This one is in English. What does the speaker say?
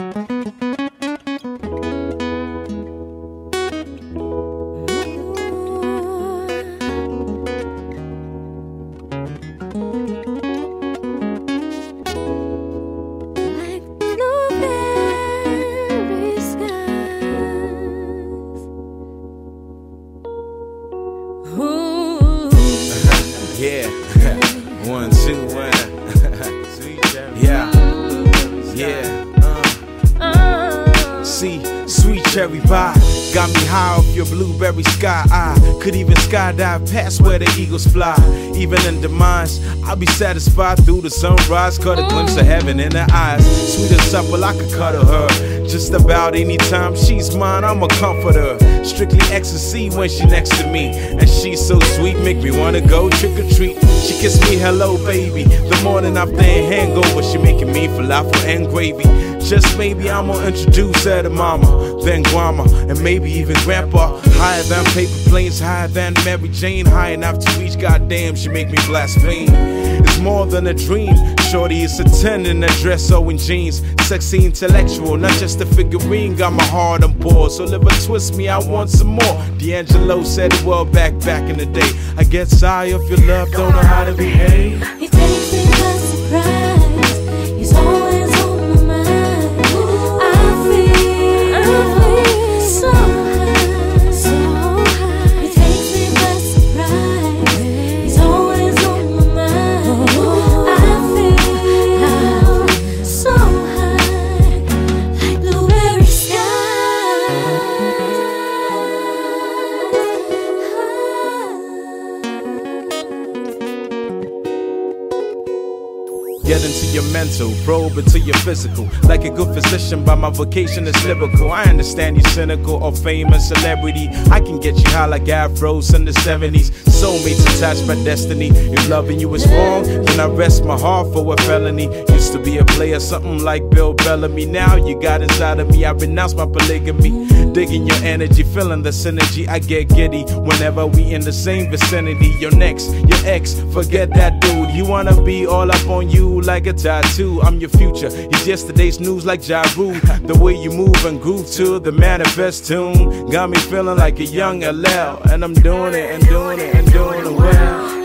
Yeah. one, two, one. yeah. Yeah. Cherry pie got me high off your blueberry sky. I could even skydive past where the eagles fly. Even in demise, I'll be satisfied through the sunrise. Caught a glimpse of heaven in her eyes. Sweet as supple, I could cuddle her. Just about anytime she's mine, I'm a comforter. Strictly ecstasy when she next to me. And she's so sweet, make me wanna go trick or treat. She kissed me, hello, baby. The morning after a hangover, she making me falafel and gravy. Just maybe I'm gonna introduce her to mama, then grandma, and maybe even grandpa. Higher than paper planes, higher than Mary Jane, high enough to reach. Goddamn, she make me blaspheme. It's more than a dream. Shorty is a 10 in a dress or in jeans. Sexy intellectual, not just a figurine. Got my heart on board, so live or twist me, I want some more. D'Angelo said it well back back in the day. I get tired if your love, don't know how to behave. He takes me by surprise. Get into your mental, probe into your physical. Like a good physician, by my vocation is lyrical. I understand you cynical or famous celebrity. I can get you high like afros in the 70s. Soulmates attached by destiny. If loving you is wrong, then I rest my heart for a felony. Used to be a player, something like Bill Bellamy. Now you got inside of me, I renounce my polygamy. Digging your energy, feeling the synergy. I get giddy whenever we in the same vicinity. Your next, your ex, forget that dude. You wanna be all up on you like a tattoo. I'm your future. It's yesterday's news like Ja Rule. The way you move and groove to the manifest tune got me feeling like a young LL. And I'm doing it and doing it and doing it well.